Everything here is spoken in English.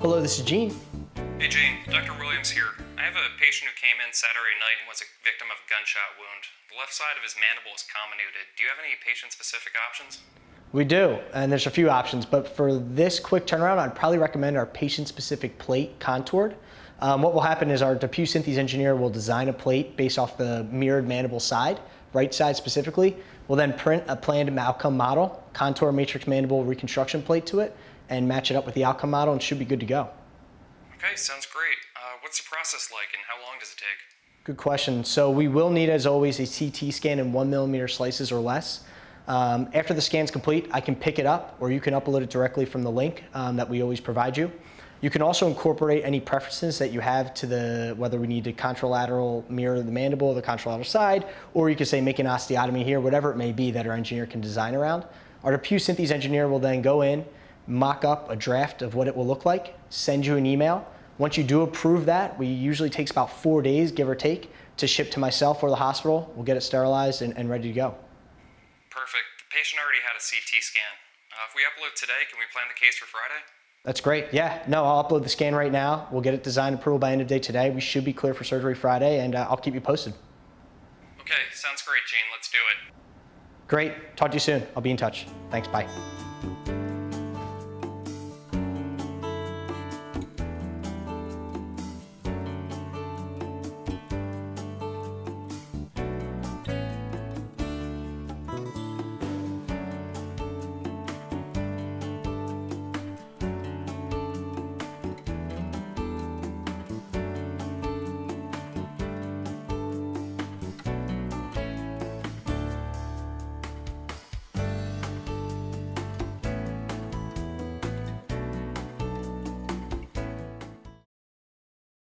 Hello, this is Gene. Hey Gene, Dr. Williams here. I have a patient who came in Saturday night and was a victim of a gunshot wound. The left side of his mandible is comminuted. Do you have any patient-specific options? We do, and there's a few options, but for this quick turnaround, I'd probably recommend our patient-specific plate contoured. Um, what will happen is our DePuy Synthes engineer will design a plate based off the mirrored mandible side, right side specifically. We'll then print a planned outcome model, contour matrix mandible reconstruction plate to it, and match it up with the outcome model and should be good to go. Okay, sounds great. Uh, what's the process like and how long does it take? Good question. So we will need, as always, a CT scan in one millimeter slices or less. Um, after the scan's complete, I can pick it up or you can upload it directly from the link um, that we always provide you. You can also incorporate any preferences that you have to the, whether we need to contralateral mirror the mandible, the contralateral side, or you can say make an osteotomy here, whatever it may be that our engineer can design around. Our DePuy Synthes engineer will then go in, mock up a draft of what it will look like, send you an email. Once you do approve that, we usually takes about four days, give or take, to ship to myself or the hospital. We'll get it sterilized and, and ready to go. Perfect. The patient already had a CT scan. Uh, if we upload today, can we plan the case for Friday? That's great. Yeah, no, I'll upload the scan right now. We'll get it designed approval by end of day today. We should be clear for surgery Friday, and uh, I'll keep you posted. Okay, sounds great, Gene. Let's do it. Great. Talk to you soon. I'll be in touch. Thanks. Bye.